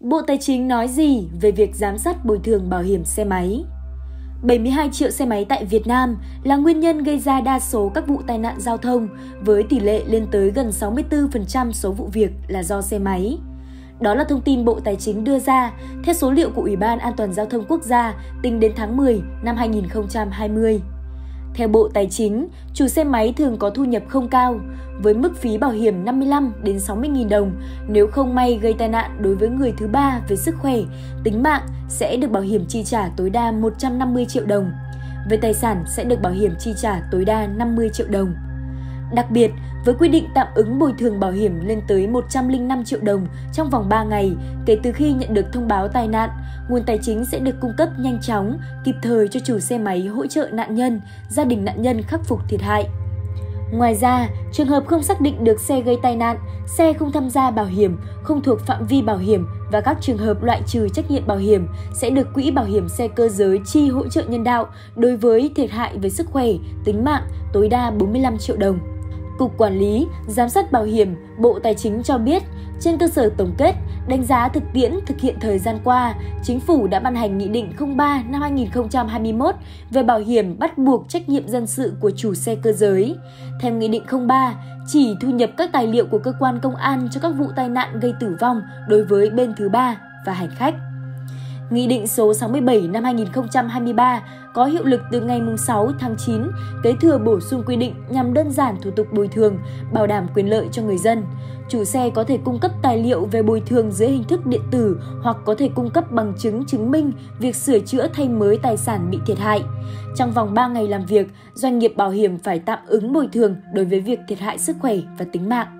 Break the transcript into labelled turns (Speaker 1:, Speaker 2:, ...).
Speaker 1: Bộ Tài chính nói gì về việc giám sát bồi thường bảo hiểm xe máy? 72 triệu xe máy tại Việt Nam là nguyên nhân gây ra đa số các vụ tai nạn giao thông, với tỷ lệ lên tới gần 64% số vụ việc là do xe máy. Đó là thông tin Bộ Tài chính đưa ra theo số liệu của Ủy ban An toàn Giao thông Quốc gia tính đến tháng 10 năm 2020. Theo Bộ Tài chính, chủ xe máy thường có thu nhập không cao, với mức phí bảo hiểm 55 đến 60 000 đồng nếu không may gây tai nạn đối với người thứ ba về sức khỏe, tính mạng sẽ được bảo hiểm chi trả tối đa 150 triệu đồng. Về tài sản sẽ được bảo hiểm chi trả tối đa 50 triệu đồng. Đặc biệt, với quy định tạm ứng bồi thường bảo hiểm lên tới 105 triệu đồng trong vòng 3 ngày kể từ khi nhận được thông báo tai nạn, nguồn tài chính sẽ được cung cấp nhanh chóng, kịp thời cho chủ xe máy hỗ trợ nạn nhân, gia đình nạn nhân khắc phục thiệt hại. Ngoài ra, trường hợp không xác định được xe gây tai nạn, xe không tham gia bảo hiểm, không thuộc phạm vi bảo hiểm và các trường hợp loại trừ trách nhiệm bảo hiểm sẽ được Quỹ Bảo hiểm xe cơ giới chi hỗ trợ nhân đạo đối với thiệt hại về sức khỏe, tính mạng tối đa 45 triệu đồng. Cục Quản lý, Giám sát Bảo hiểm, Bộ Tài chính cho biết, trên cơ sở tổng kết, đánh giá thực tiễn thực hiện thời gian qua, Chính phủ đã ban hành Nghị định 03 năm 2021 về bảo hiểm bắt buộc trách nhiệm dân sự của chủ xe cơ giới. Theo Nghị định 03, chỉ thu nhập các tài liệu của cơ quan công an cho các vụ tai nạn gây tử vong đối với bên thứ ba và hành khách. Nghị định số 67 năm 2023 có hiệu lực từ ngày 6 tháng 9, kế thừa bổ sung quy định nhằm đơn giản thủ tục bồi thường, bảo đảm quyền lợi cho người dân. Chủ xe có thể cung cấp tài liệu về bồi thường dưới hình thức điện tử hoặc có thể cung cấp bằng chứng chứng minh việc sửa chữa thay mới tài sản bị thiệt hại. Trong vòng 3 ngày làm việc, doanh nghiệp bảo hiểm phải tạm ứng bồi thường đối với việc thiệt hại sức khỏe và tính mạng.